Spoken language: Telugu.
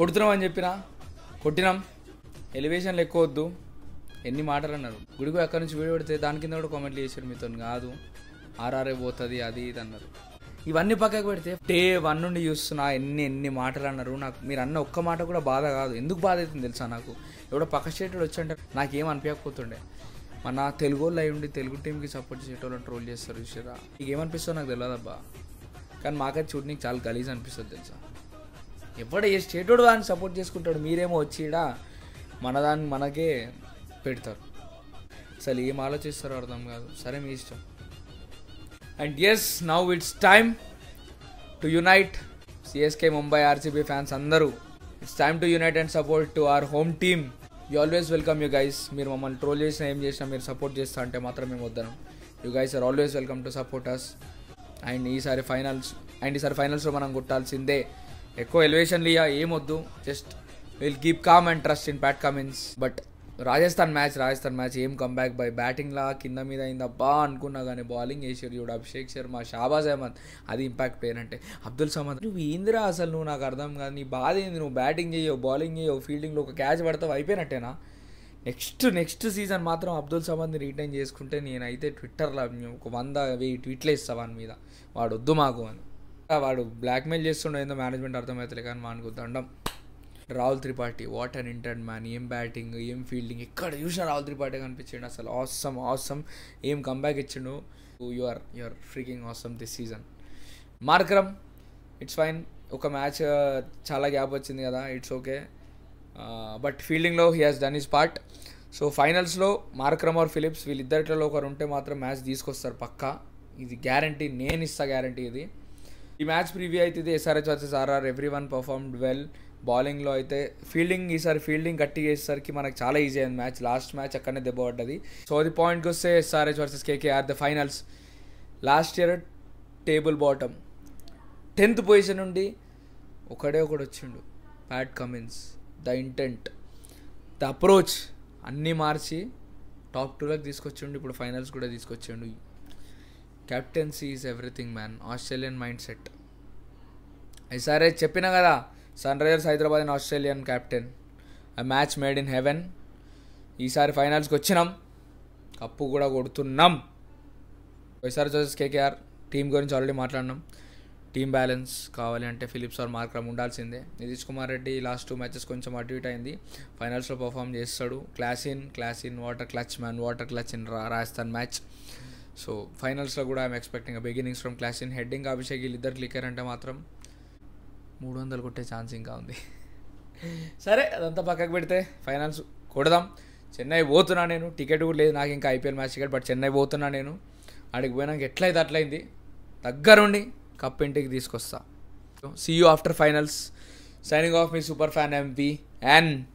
కొడుతున్నాం అని చెప్పినా? కొట్టినాం. ఎలివేషన్లు ఎక్కువ వద్దు. ఎన్ని మాటలు అన్నారు గుడికి ఎక్కడి నుంచి వీడియో పెడితే దాని కింద కూడా కామెంట్లు చేశారు మీతో కాదు. ఆర్ఆర్ఏ పోతుంది అది ఇది అన్నారు. ఇవన్నీ పక్కకు పెడితే డే వన్ నుండి చూస్తున్నా ఎన్ని ఎన్ని మాటలు అన్నారు నాకు మీరు అన్న ఒక్క మాట కూడా బాధ కాదు. ఎందుకు బాధ అవుతుంది తెలుసా నాకు? ఎవడో పక్క స్టేట్ వచ్చంటే నాకేం అనిపించకపోతుండే. మన తెలుగు వాళ్ళు అయి ఉండి తెలుగు టీంకి సపోర్ట్ చేసేటోళ్ళని ట్రోల్ చేస్తారు చూసారా నీకు ఏమనిపిస్తుందో నాకు తెలియదబ్బా కానీ మాకైతే చూడడానికి చాలా గలీజ్ అనిపిస్తుంది తెలుసా? ఎవడ ఏ స్టేటోడు దాన్ని సపోర్ట్ చేసుకుంటాడు మీరేమో వచ్చిడా మన దాన్ని మనకే పెడతారు. అసలు ఏం ఆలోచిస్తారో అర్థం కాదు. సరే మీ ఇష్టం. And yes now it's time to unite CSK Mumbai RCB fans అందరూ. It's time to unite and support to our home team you always welcome you guys మీరు మమ్మల్ని ట్రోల్ చేసినా ఏం చేసినా మీరు సపోర్ట్ చేస్తా అంటే మాత్రం మేము వద్దను. You guys are always welcome to support us and ఈసారి ఫైనల్స్ అండ్ ఈసారి ఫైనల్స్లో మనం కొట్టాల్సిందే. ఎక్కువ ఎలివేషన్లు ఇయ్య ఏమొద్దు. Just will keep calm and trust in Pat Cummins but Rajasthan match Rajasthan match ఏం కంబ్యాక్ బై బ్యాటింగ్లా కింద మీద అయింది. అబ్బా అనుకున్నా కానీ బౌలింగ్ వేసారు చూడు అభిషేక్ శర్మ షాబాజ్ అహ్మద్. అది ఇంపాక్ట్ ప్లేయర్ అంటే. అబ్దుల్ సమద్ నువ్వు ఏందిరా అసలు నువ్వు నాకు అర్థం కాదు. నీ బాధ ఏంది? నువ్వు బ్యాటింగ్ చేయవు బౌలింగ్ చేయవు ఫీల్డింగ్లో ఒక క్యాచ్ పడతావు అయిపోయినట్టేనా? నెక్స్ట్ నెక్స్ట్ సీజన్ మాత్రం అబ్దుల్ సమద్ని రిటైన్ చేసుకుంటే నేనైతే ట్విట్టర్లో ఒక వంద వెయ్యి ట్వీట్లు ఇస్తా వాని మీద. వాడు వద్దు మాకు అని. వాడు బ్లాక్మెయిల్ చేస్తుండే ఏందో మేనేజ్మెంట్ అర్థమవుతలే కానీ వానికి దండం. Rahul Tripathi what and intern man ఏం బ్యాటింగ్ ఏం ఫీల్డింగ్ ఎక్కడ చూసినా రాహుల్ త్రిపాఠి కనిపించిండు. అసలు ఆసమ్ ఆసమ్ ఏం కంబ్యాక్ ఇచ్చిండు? You are you are freaking awesome this season Markram it's fine ఒక మ్యాచ్ uh, చాలా గ్యాప్ వచ్చింది కదా it's okay but ఫీల్డింగ్లో he has done his part so ఫైనల్స్లో Markram or Phillips వీళ్ళిద్దరిలో ఒకరు ఉంటే మాత్రం మ్యాచ్ తీసుకొస్తారు పక్కా. ఇది గ్యారంటీ నేను ఇస్తా గ్యారంటీ ఇది. ఈ మ్యాచ్ ప్రివ్యూ అయితే ఇది SRH versus RR everyone performed well బౌలింగ్లో అయితే ఫీల్డింగ్ ఈసారి ఫీల్డింగ్ గట్టి చేసేసరికి మనకు చాలా ఈజీ అయింది మ్యాచ్. లాస్ట్ మ్యాచ్ అక్కడనే దెబ్బ పడ్డది. సో అది పాయింట్కి వస్తే SRH versus KKR the finals last year table bottom tenth position నుండి ఒకడే ఒకడు వచ్చిండు. Pat Cummins the intent the approach అన్నీ మార్చి టాప్ టూలోకి తీసుకొచ్చిండు. ఇప్పుడు ఫైనల్స్ కూడా తీసుకొచ్చిండు. Captaincy is everything man Australian mindset సరే చెప్పినా కదా Sunrisers Hyderabad and Australian captain ఆ మ్యాచ్ మేడ్ ఇన్ హెవెన్ ఈసారి ఫైనల్స్కి వచ్చినాం. కప్పు కూడా కొడుతున్నాం. ఈసారి వచ్చేసి కేకేఆర్ టీం గురించి ఆల్రెడీ మాట్లాడినాం. టీం బ్యాలెన్స్ కావాలి అంటే ఫిలిప్స్ ఆర్ మార్క్రమ్ ఉండాల్సిందే. Nitish Kumar Reddy last two matches కొంచెం అటు ఇటు అయింది. ఫైనల్స్లో పర్ఫామ్ చేస్తాడు. Klaasen what a clutch man what a clutch in Rajasthan match so ఫైనల్స్లో కూడా I'm expecting beginnings from Klaasen Head and Abhishek వీళ్ళిద్దరు క్లిక్కర్ అంటే మాత్రం మూడు వందలు కొట్టే ఛాన్స్ ఇంకా ఉంది. సరే అదంతా పక్కకు పెడితే ఫైనల్స్ కొడదాం. చెన్నై పోతున్నా నేను. టికెట్ కూడా లేదు. నాకు ఇంకా IPL match ticket but Chennai పోతున్నా నేను. ఆడికి పోయినాక ఎట్లయితే అట్లయింది. దగ్గరుండి కప్ ఇంటికి తీసుకొస్తా. See you after finals signing off me super fan MP and